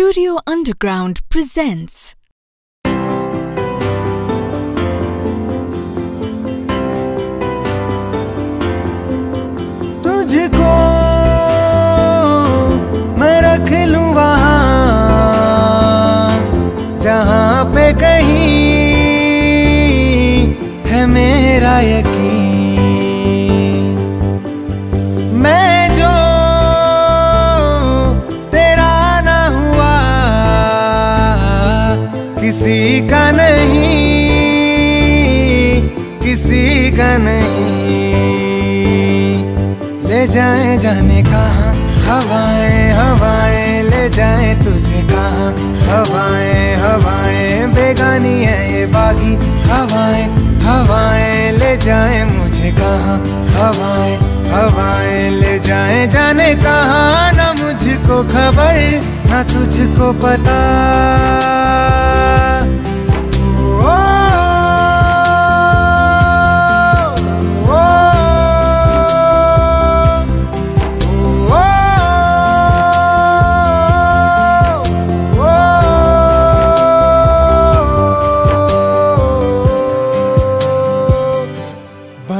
Studio Underground presents किसी का नहीं, किसी का नहीं। ले जाए जाने कहा, हवाएँ हवाएँ, ले जाए तुझे कहा। हवाएँ हवाएँ, बेगानी है ये बागी। हवाएँ हवाएँ, ले जाए मुझे कहा। हवाएँ हवाएँ, ले जाए जाने कहा। ना मुझको खबर, ना तुझको पता।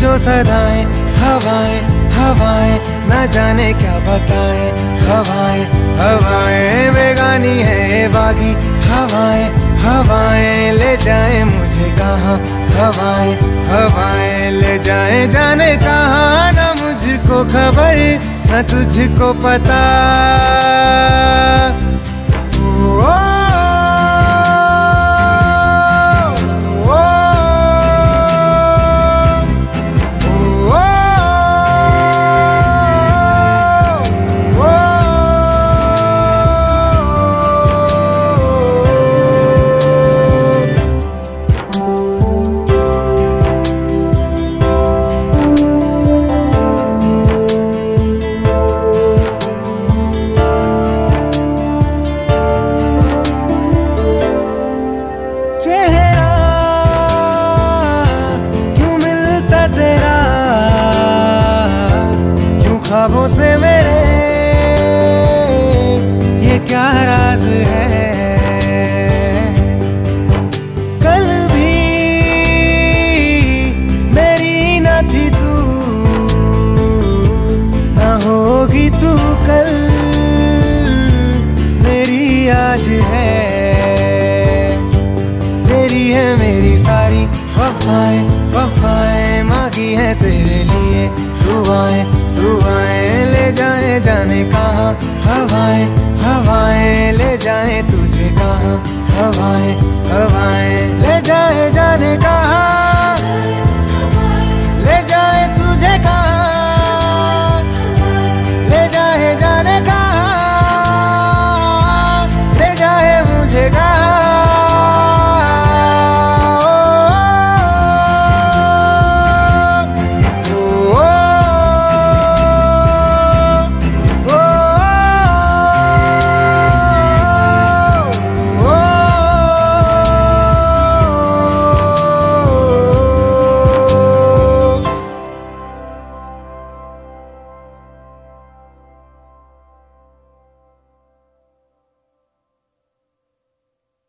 जो सदाएँ हवाएँ हवाएँ न जाने क्या बताएँ। हवाएँ हवाएँ बेगानी है ये बागी हवाएँ हवाएँ ले जाए मुझे कहाँ। हवाएँ हवाएँ ले जाए जाने कहाँ ना मुझको खबर न तुझको पता। ओ, ओ, ख्वाबों से मेरे ये क्या राज है? कल भी मेरी न थी तू, न होगी तू कल, मेरी आज है। तेरी है मेरी सारी, वफाएँ वफाएँ। मांगी है तेरे लिए। दुआएँ दुआएँ, ले जाए जाने कहा। हवाएँ हवाएँ, ले जाए तुझे कहा। हवाएँ